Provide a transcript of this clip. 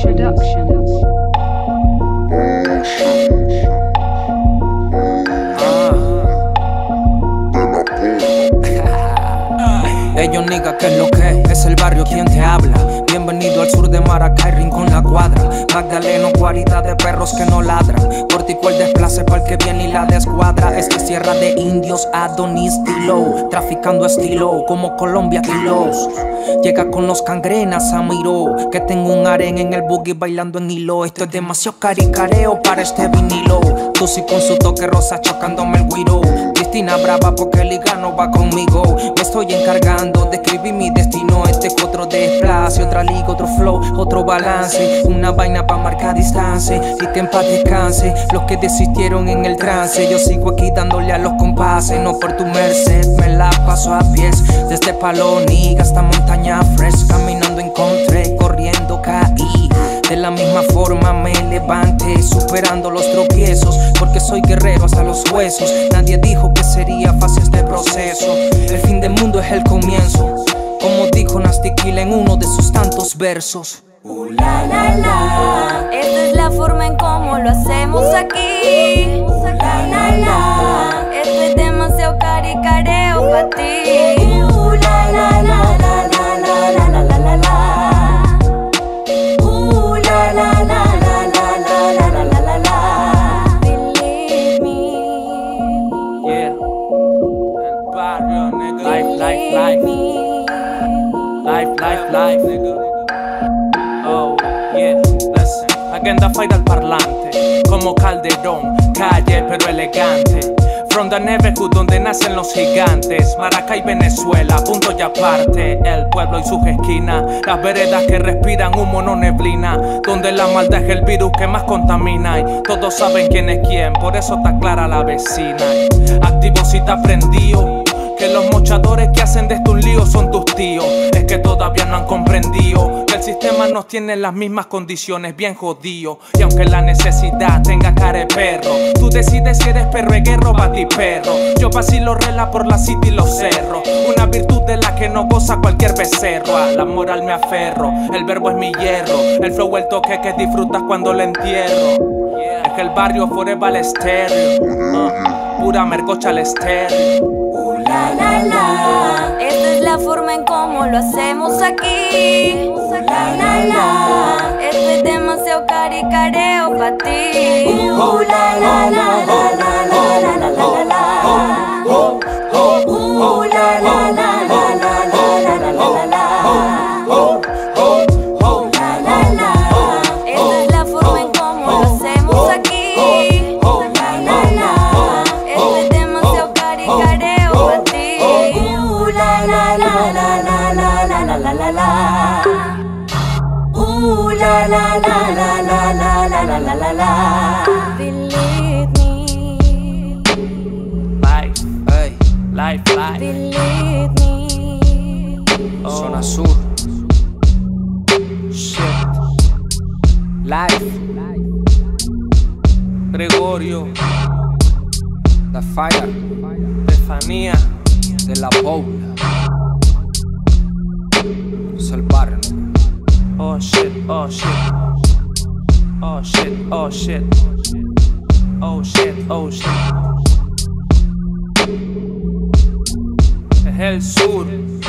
Production. Production. Nigga, ¿qué es lo que es? el barrio quien te habla. Bienvenido al sur de Maracay, rincón la cuadra. Magdaleno, guarida de perros que no ladran. Portico el desplace para el que viene y la descuadra. Es que sierra de indios, Adonis Dilo. Traficando estilo, como Colombia kilos. Llega con los cangrenas a Miro. Que tengo un aren en el boogie bailando en hilo. Esto es demasiado caricareo para este vinilo. Tú sí con su toque rosa chocándome el guiro. Cristina brava porque el no va conmigo. Me estoy encargando de escribir mi destino. Este es otro desplace, otra liga, otro flow, otro balance. Una vaina para marcar distancia y que en paz descanse. Los que desistieron en el trance, yo sigo aquí dándole a los compases. No por tu merced, me la paso a pies. Desde Paloniga hasta Montaña Fresh, caminando encontré, corriendo caí. De la misma forma me levanté, superando los tropiezos, soy guerrero hasta los huesos. Nadie dijo que sería fácil este proceso. El fin del mundo es el comienzo, como dijo Nastiquil en uno de sus tantos versos. Uh, la, la, la. Esta es la forma en cómo lo hacemos aquí. La, la, la. Life, nigga. Oh, yeah, listen. Agenda fight al parlante, como Calderón, calle pero elegante. From the neighborhood donde nacen los gigantes, Maracay, Venezuela, punto y aparte. El pueblo y sus esquinas, las veredas que respiran humo, no neblina. Donde la maldad es el virus que más contamina. Y todos saben quién es quién, por eso está clara la vecina. Activo si te prendido que hacen de esto un lío son tus tíos. Es que todavía no han comprendido que el sistema nos tiene en las mismas condiciones, bien jodido. Y aunque la necesidad tenga cara de perro, tú decides si eres perro guerro o perro. Yo lo rela por la city y los cerros. Una virtud de la que no goza cualquier becerro. A la moral me aferro, el verbo es mi hierro. El flow, el toque que disfrutas cuando lo entierro. Es que el barrio forever al estéreo. Uh, pura mercocha al estéreo la la la. Esta es la forma en cómo lo hacemos aquí. La la la. Esto es demasiado caricareo para ti. Uh, la la la la la la la la la la. La la la la la la la la la la Believe me Life, hey, life, life Believe me oh. Sur Shit Life Gregorio La Fire Estefanía De la Paula Oh shit, oh shit. Oh shit, oh shit. Oh shit, oh shit. El sur.